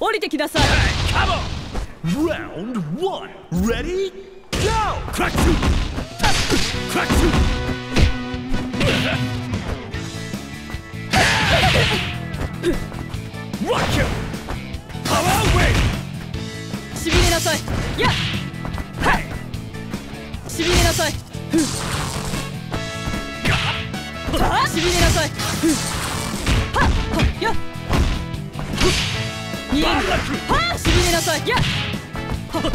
降りてきなさい Come on! Round one. Ready? Go! Crack two! Crack two! Watch you! Power wave! しびれなさいや Hey! しびれなさいはあしびれなさいは見えるはあしびれなさいやはっはっ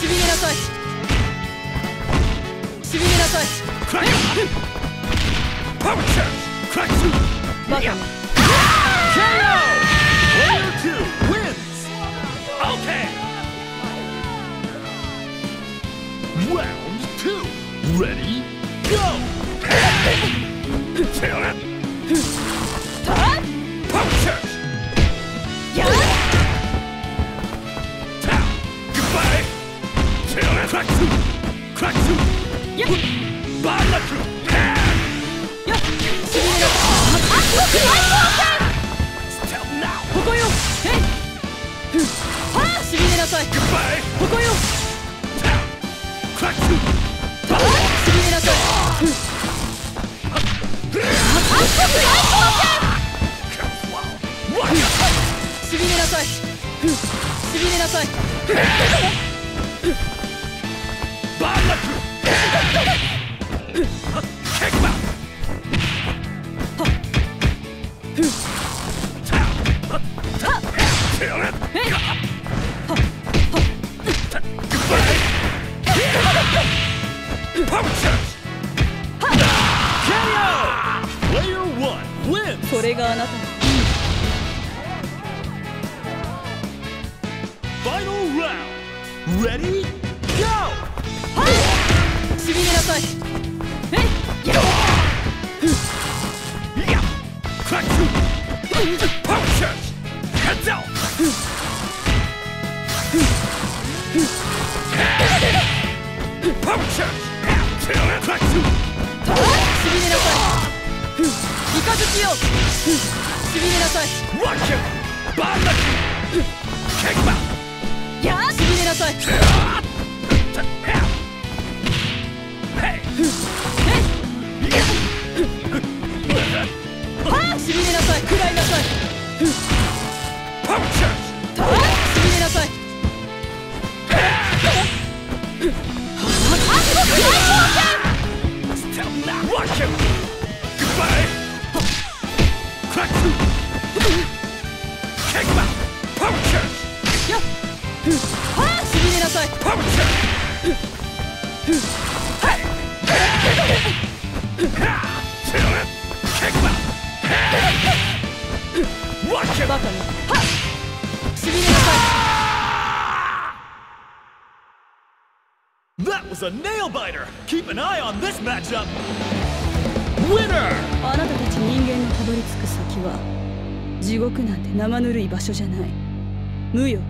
しびれなさいしびれなさい Crack! Power charge! Crack two! バカ KO! Player two wins! Okay! Round two. Ready? Go! Feel it! は Power charge! や Tap! Goodbye! Feel it! Crack two! Crack two! や Balaku! やししびしびれなさいこれがあなたファイナルラウンドレディーゴーはいしびれなさいよう沈めなさいワッキャバンダキケクバや沈めなさい沈めなさい食らいなさいパンチャー沈めなさいあっバカめはっしびれなさ That was a nail biter! Keep an い on this matchup! Winner! あなたたち人間のたどり着く先は地獄なんて生ぬるい場所じゃない無よ